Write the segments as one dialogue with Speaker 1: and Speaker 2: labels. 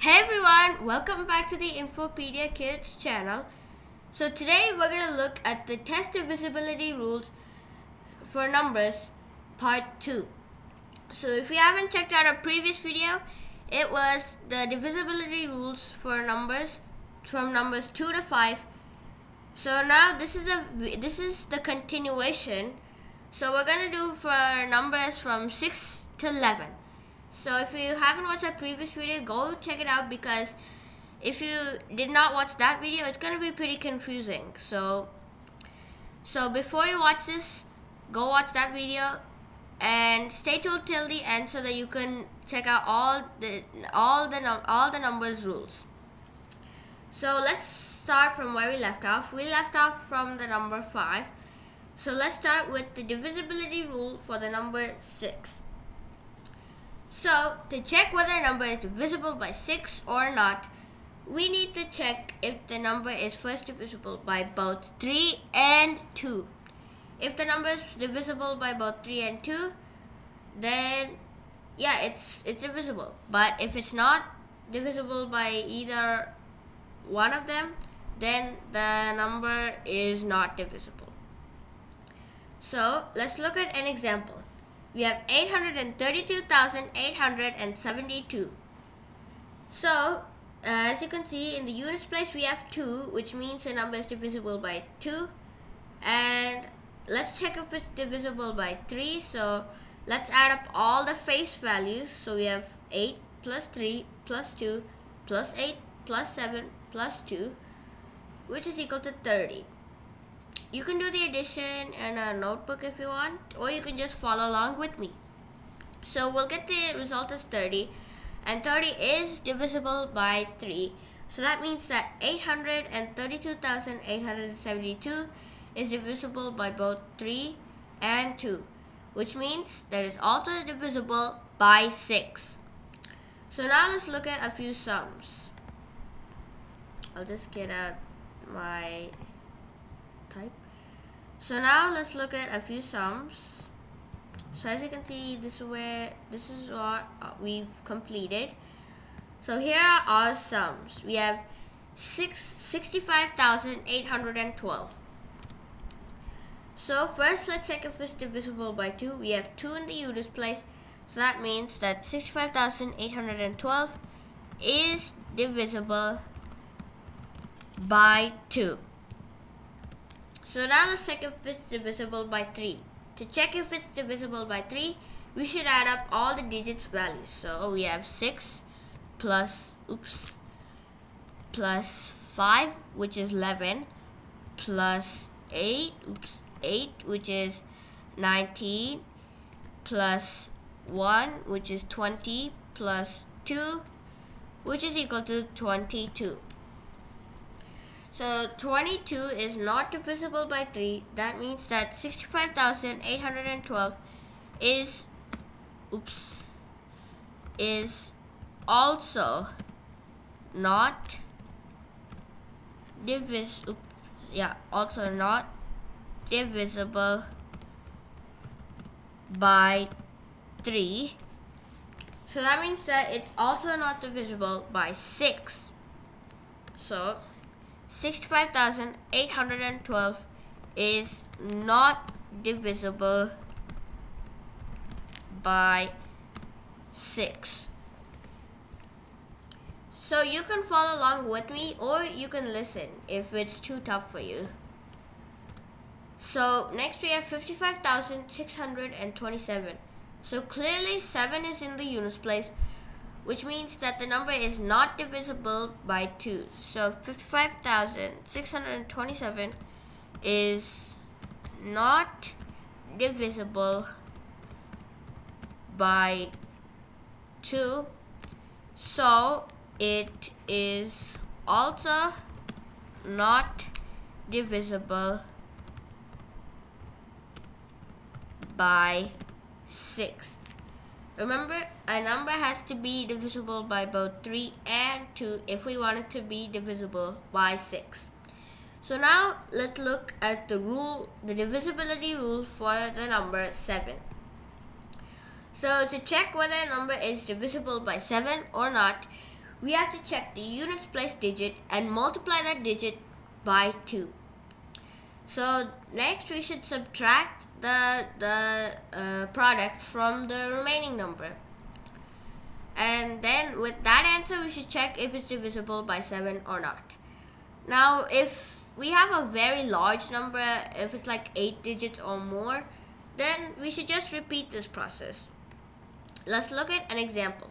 Speaker 1: Hey everyone, welcome back to the Infopedia Kids channel. So today we're going to look at the test divisibility rules for numbers part 2. So if you haven't checked out our previous video, it was the divisibility rules for numbers from numbers 2 to 5. So now this is the this is the continuation. So we're going to do for numbers from 6 to 11. So if you haven't watched our previous video, go check it out because if you did not watch that video, it's going to be pretty confusing. So so before you watch this, go watch that video and stay tuned till the end so that you can check out all the all the all the numbers rules. So let's start from where we left off. We left off from the number 5. So let's start with the divisibility rule for the number 6. So, to check whether a number is divisible by 6 or not, we need to check if the number is first divisible by both 3 and 2. If the number is divisible by both 3 and 2, then yeah, it's it's divisible. But if it's not divisible by either one of them, then the number is not divisible. So, let's look at an example we have 832,872. So, uh, as you can see in the units place we have 2 which means the number is divisible by 2 and let's check if it's divisible by 3 so let's add up all the face values. So we have 8 plus 3 plus 2 plus 8 plus 7 plus 2 which is equal to 30 you can do the addition in a notebook if you want, or you can just follow along with me. So we'll get the result as 30, and 30 is divisible by 3. So that means that 832,872 is divisible by both 3 and 2, which means that it's also divisible by 6. So now let's look at a few sums. I'll just get out my type. So now let's look at a few sums. So as you can see, this is where this is what uh, we've completed. So here are our sums. We have six, 65,812. So first let's check if it's divisible by 2. We have 2 in the units place. So that means that 65,812 is divisible by 2. So now let's check if it's divisible by 3. To check if it's divisible by 3, we should add up all the digits values. So we have 6 plus, oops, plus 5, which is 11, plus 8, oops, 8, which is 19, plus 1, which is 20, plus 2, which is equal to 22. So 22 is not divisible by 3. That means that 65,812 is, oops, is also not divisible, yeah, also not divisible by 3. So that means that it's also not divisible by 6. So 65,812 is not divisible by 6. So you can follow along with me or you can listen if it's too tough for you. So next we have 55,627. So clearly 7 is in the units place which means that the number is not divisible by 2. So 55,627 is not divisible by 2. So it is also not divisible by 6. Remember, a number has to be divisible by both 3 and 2 if we want it to be divisible by 6. So now let's look at the rule, the divisibility rule for the number 7. So to check whether a number is divisible by 7 or not, we have to check the units place digit and multiply that digit by 2. So next we should subtract the, the uh, product from the remaining number. And then with that answer we should check if it's divisible by 7 or not. Now if we have a very large number, if it's like 8 digits or more, then we should just repeat this process. Let's look at an example.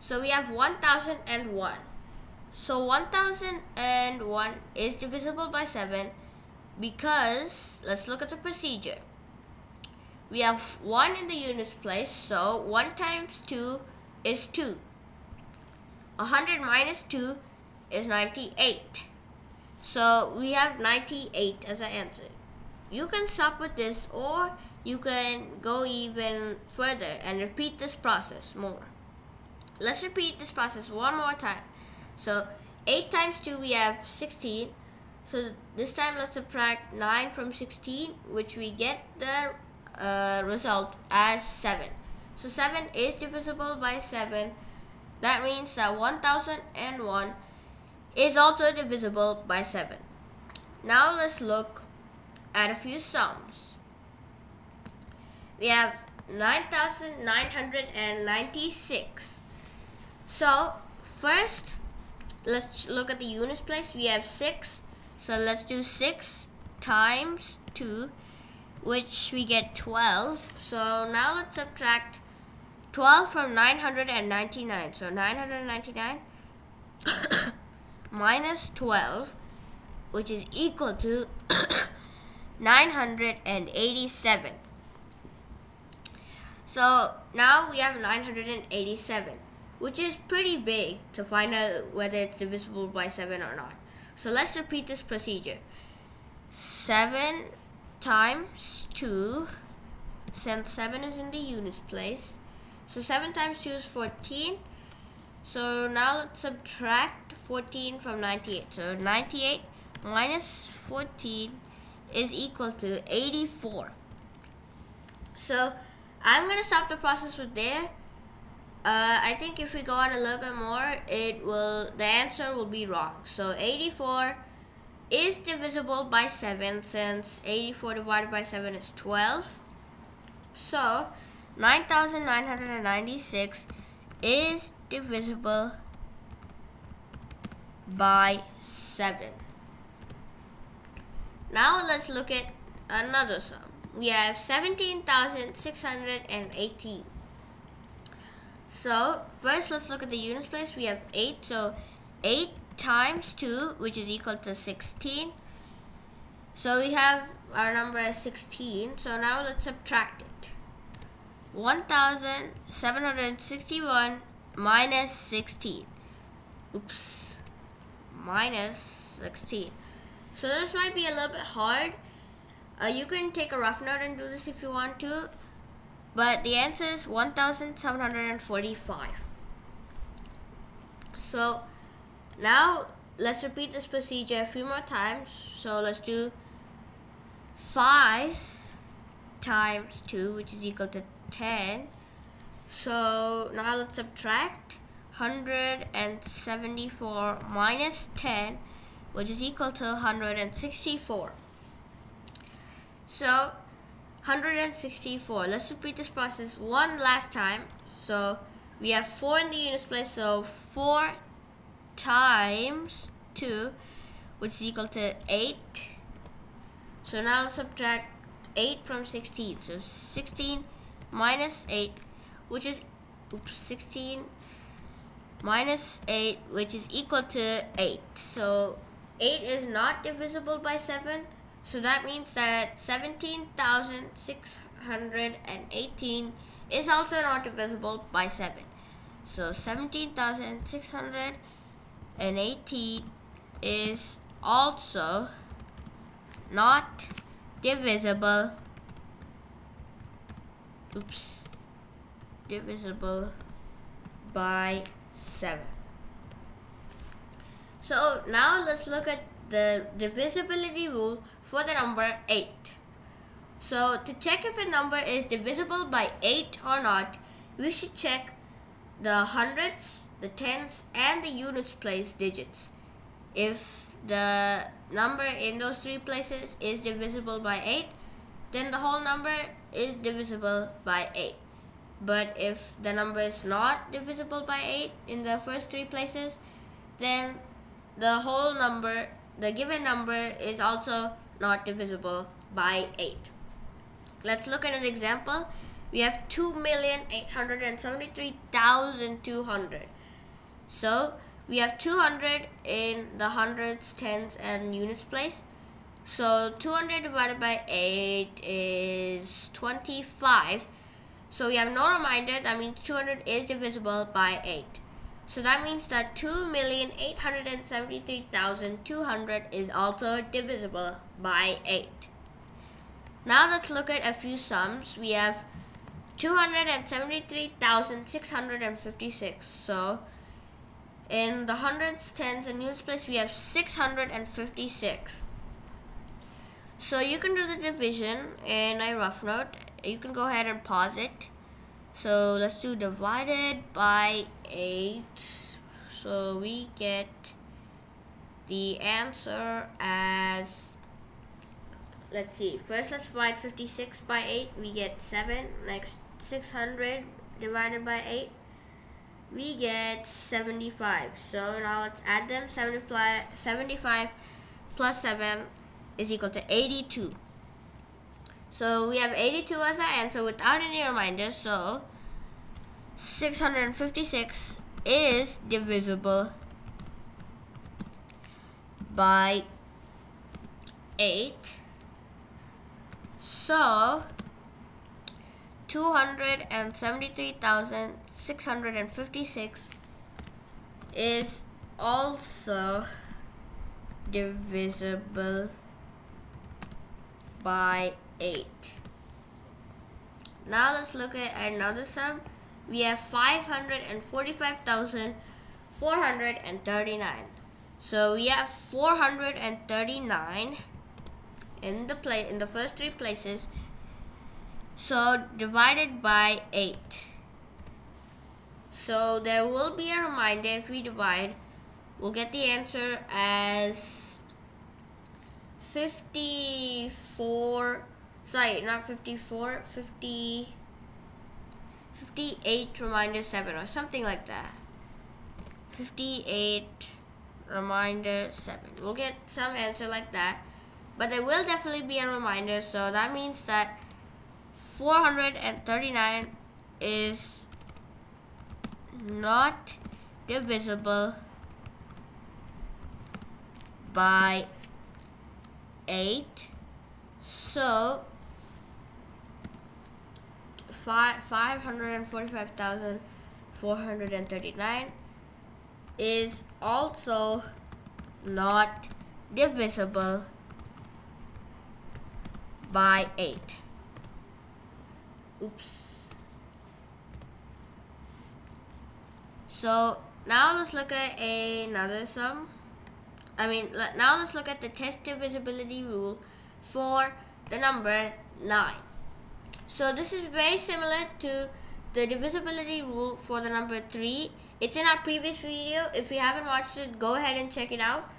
Speaker 1: So we have 1001. So 1001 is divisible by 7 because, let's look at the procedure. We have 1 in the units place, so 1 times 2 is 2. 100 minus 2 is 98. So we have 98 as our answer. You can stop with this or you can go even further and repeat this process more. Let's repeat this process one more time. So 8 times 2 we have 16. So this time let's subtract 9 from 16 which we get the uh, result as 7. So 7 is divisible by 7. That means that 1001 is also divisible by 7. Now let's look at a few sums. We have 9,996. So first, let's look at the units place. We have 6. So let's do 6 times 2, which we get 12. So now let's subtract 12 from 999. So 999 minus 12, which is equal to 987. So now we have 987, which is pretty big to find out whether it's divisible by 7 or not. So let's repeat this procedure. 7 times 2, since 7 is in the units place. So 7 times 2 is 14. So now let's subtract 14 from 98. So 98 minus 14 is equal to 84. So I'm going to stop the process with there. Uh, I think if we go on a little bit more, it will the answer will be wrong. So 84 is divisible by 7 since 84 divided by 7 is 12. So 9996 is divisible by 7. Now let's look at another sum. We have 17,618. So first let's look at the units place. We have 8. So 8 times 2 which is equal to 16. So we have our number as 16. So now let's subtract it. 1,761 minus 16. Oops. Minus 16. So this might be a little bit hard. Uh, you can take a rough note and do this if you want to. But the answer is 1745. So now let's repeat this procedure a few more times. So let's do 5 times 2 which is equal to 10. So now let's subtract 174 minus 10 which is equal to 164. So 164. Let's repeat this process one last time. So we have 4 in the units place, so 4 times 2, which is equal to 8. So now let's subtract 8 from 16. So 16 minus 8, which is, oops, 16 minus 8, which is equal to 8. So 8 is not divisible by 7. So that means that 17,618 is also not divisible by 7. So 17,618 is also not divisible. Oops. Divisible by 7 so now let's look at the divisibility rule for the number 8. So to check if a number is divisible by 8 or not, we should check the hundreds the tens and the units place digits. If the number in those three places is divisible by 8, then the whole number is divisible by 8. But if the number is not divisible by 8 in the first three places, then the whole number, the given number is also not divisible by 8. Let's look at an example. We have 2,873,200. So we have 200 in the hundreds, tens, and units place. So 200 divided by 8 is 25. So we have no reminder, that means 200 is divisible by 8. So that means that 2,873,200 is also divisible by 8. Now let's look at a few sums. We have 273,656. So in the hundreds, tens, and units place, we have 656. So you can do the division in a rough note. You can go ahead and pause it. So let's do divided by 8. So we get the answer as, let's see, first let's divide 56 by 8. We get 7. Next 600 divided by 8. We get 75. So now let's add them. 75 plus 7 is equal to 82. So we have 82 as our answer without any reminders. So 656 is divisible by 8. So 273,656 is also divisible by 8. Now let's look at another sum. We have 545,439. So we have 439 in the play in the first three places. So divided by 8. So there will be a reminder if we divide. We'll get the answer as 54 sorry not 54 50 58 reminder 7 or something like that. 58 reminder 7 we'll get some answer like that but there will definitely be a reminder. So that means that 439 is not divisible by 8 so five, 545,439 is also not divisible by 8 oops. So now let's look at another sum. I mean, now let's look at the test divisibility rule for the number 9. So this is very similar to the divisibility rule for the number 3. It's in our previous video. If you haven't watched it, go ahead and check it out.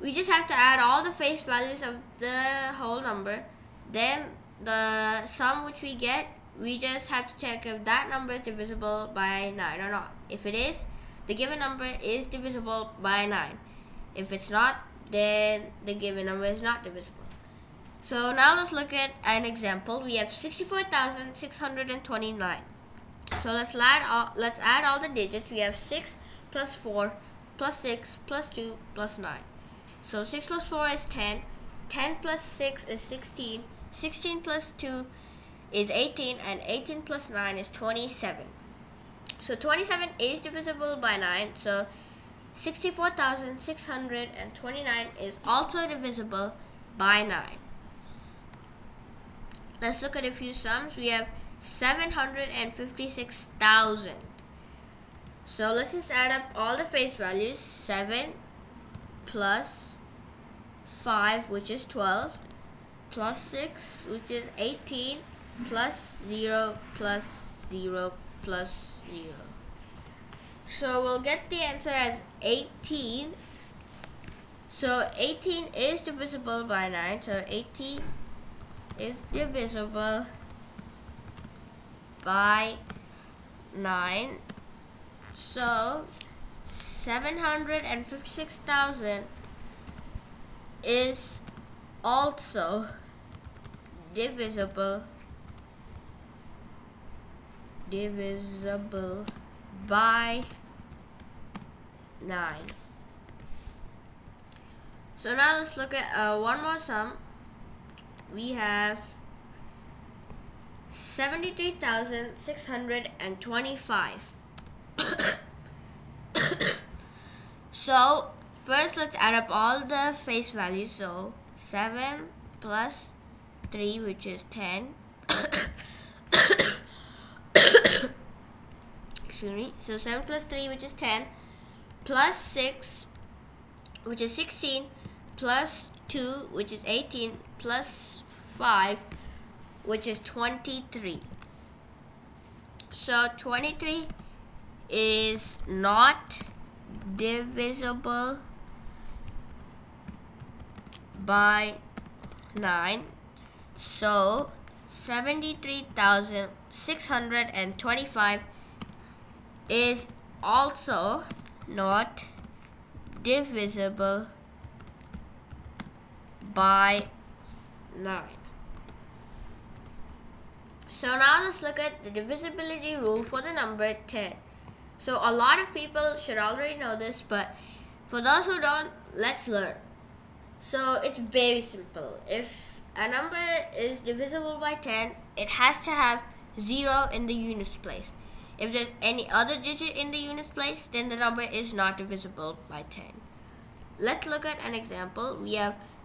Speaker 1: We just have to add all the face values of the whole number. Then the sum which we get, we just have to check if that number is divisible by 9 or not. If it is, the given number is divisible by 9. If it's not, then the given number is not divisible. So now let's look at an example. We have 64,629. So let's add all, let's add all the digits. We have 6 plus 4 plus 6 plus 2 plus 9. So 6 plus 4 is 10. 10 plus 6 is 16. 16 plus 2 is 18 and 18 plus 9 is 27. So 27 is divisible by 9. So 64,629 is also divisible by 9. Let's look at a few sums. We have 756,000. So let's just add up all the face values. 7 plus 5, which is 12, plus 6, which is 18, plus 0, plus 0, plus 0. So we'll get the answer as 18. So 18 is divisible by 9. So 18 is divisible by 9. So 756,000 is also divisible divisible by 9. So now let's look at uh, one more sum. We have 73,625. so first let's add up all the face values. So 7 plus 3 which is 10. Excuse me. So 7 plus 3 which is 10 plus 6 which is 16 plus 2 which is 18 plus 5 which is 23 so 23 is not divisible by 9 so 73,625 is also not divisible by 9. So now let's look at the divisibility rule for the number 10. So a lot of people should already know this, but for those who don't, let's learn. So it's very simple. If a number is divisible by 10, it has to have 0 in the units place. If there's any other digit in the units place, then the number is not divisible by 10. Let's look at an example. We have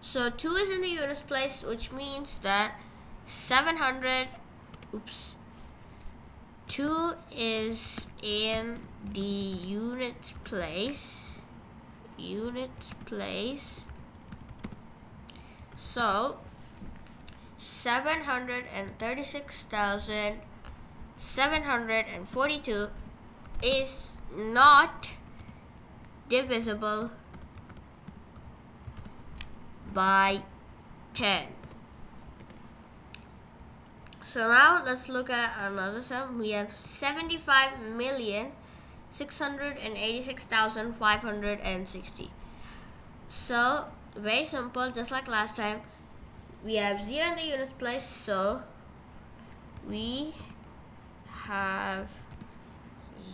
Speaker 1: so 2 is in the units place, which means that 700, oops, 2 is in the units place, units place. So 736,742 is not divisible by 10. So now let's look at another sum. We have 75 million 686,560. So very simple, just like last time. We have 0 in the units place, so we have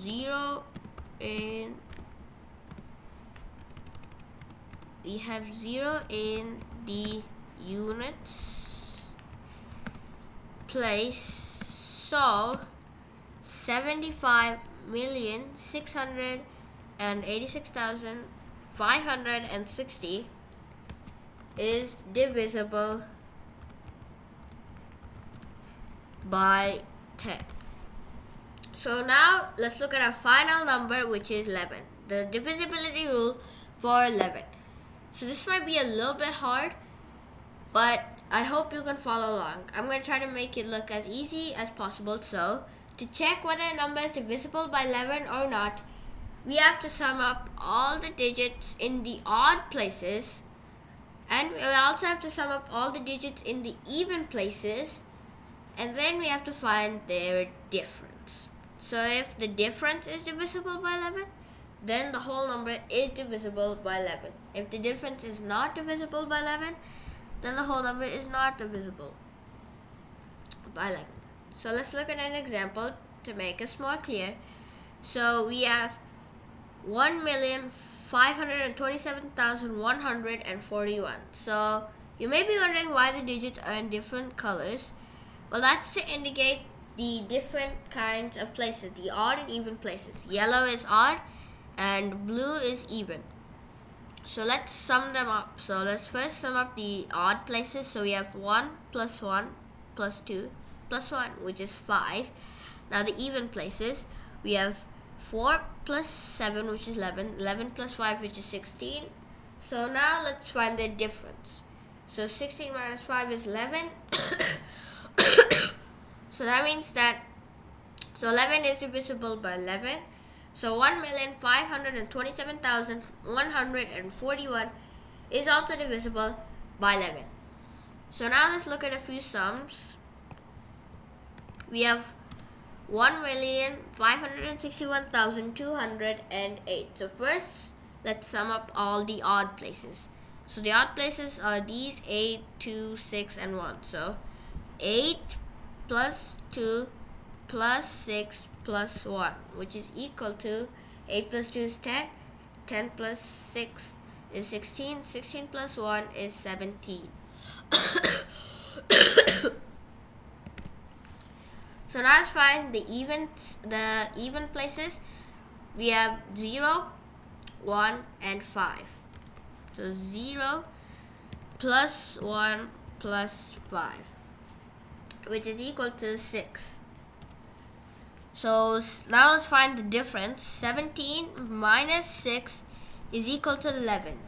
Speaker 1: 0 in we have 0 in the units. Place so 75 million 686,560 is divisible by 10 so now let's look at our final number which is 11 the divisibility rule for 11 so this might be a little bit hard, but I hope you can follow along. I'm going to try to make it look as easy as possible. So to check whether a number is divisible by 11 or not, we have to sum up all the digits in the odd places and we also have to sum up all the digits in the even places and then we have to find their difference. So if the difference is divisible by 11, then the whole number is divisible by 11. If the difference is not divisible by 11, then the whole number is not divisible by 11. So let's look at an example to make us more clear. So we have 1,527,141. So you may be wondering why the digits are in different colors. Well, that's to indicate the different kinds of places, the odd and even places. Yellow is odd, and blue is even. So let's sum them up. So let's first sum up the odd places. So we have 1 plus 1 plus 2 plus 1 which is 5. Now the even places we have 4 plus 7 which is 11. 11 plus 5 which is 16. So now let's find the difference. So 16 minus 5 is 11. so that means that so 11 is divisible by 11. So 1,527,141 is also divisible by 11. So now let's look at a few sums. We have 1,561,208. So first, let's sum up all the odd places. So the odd places are these 8, 2, 6, and 1. So 8 plus 2 plus 6 plus 1 which is equal to 8 plus 2 is 10 10 plus 6 is 16 16 plus 1 is 17 so now let's find the even the even places. We have 0 1 and 5 so 0 plus 1 plus 5 which is equal to 6 so now let's find the difference. 17 minus 6 is equal to 11.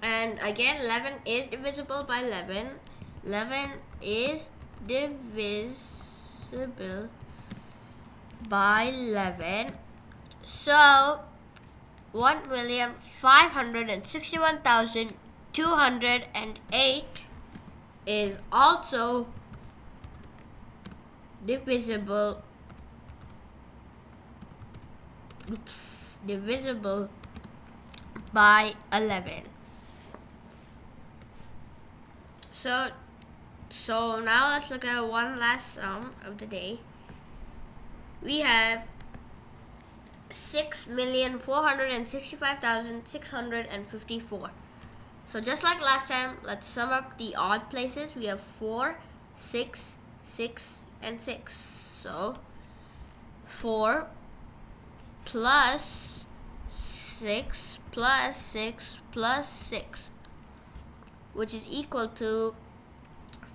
Speaker 1: And again, 11 is divisible by 11. 11 is divisible by 11. So, 1,561,208 is also divisible oops, divisible by 11. So, so now let's look at one last sum of the day. We have six million four hundred and sixty-five thousand six hundred and fifty-four. So just like last time, let's sum up the odd places. We have four, six, six, and six. So four plus 6 plus 6 plus 6 which is equal to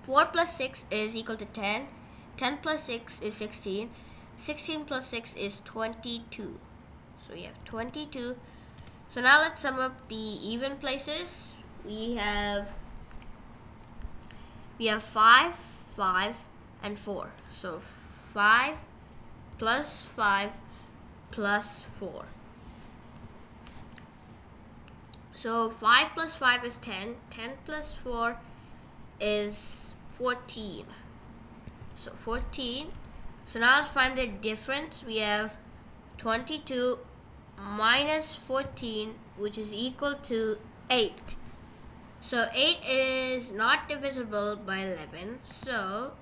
Speaker 1: 4 plus 6 is equal to 10 10 plus 6 is 16 16 plus 6 is 22 so we have 22 so now let's sum up the even places. We have we have 5 5 and 4 so 5 plus 5 plus 4. So 5 plus 5 is 10. 10 plus 4 is 14. So 14. So now let's find the difference. We have 22 minus 14 which is equal to 8. So 8 is not divisible by 11. So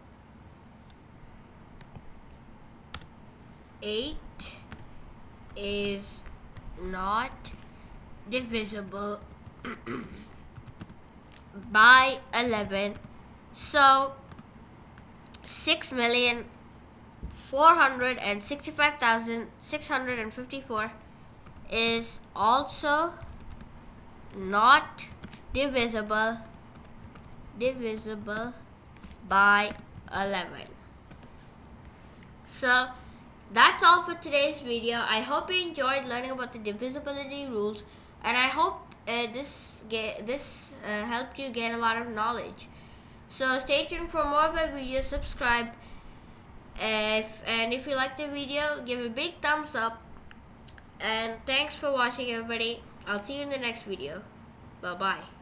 Speaker 1: 8 is not divisible by 11 so 6 million 465,654 is also not divisible divisible by 11 so that's all for today's video. I hope you enjoyed learning about the divisibility rules and I hope uh, this get, this uh, helped you gain a lot of knowledge. So stay tuned for more of my videos, subscribe if, and if you like the video, give a big thumbs up and thanks for watching everybody. I'll see you in the next video. Bye bye.